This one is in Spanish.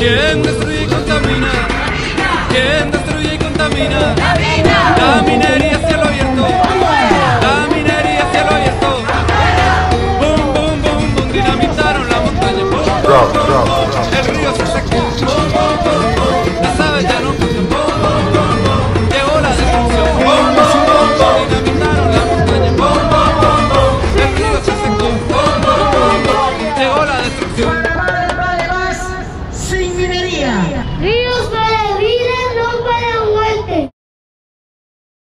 ¿Quién destruye y contamina? ¿Quién destruye y contamina? ¡La! La minería a cielo abierto. La minería a cielo abierto. Boom, boom, boom, boom, dinamitaron la montaña. Boom, boom, boom, boom. El río se secó. Boom, boom, boom, boom. Las aves ya no cantan. Boom, boom, boom, boom. Llegó la destrucción. Boom, boom, boom, boom. Dinamitaron la montaña. Boom, boom, boom, boom. El río se secó. Boom, boom, boom, boom. Llegó la destrucción.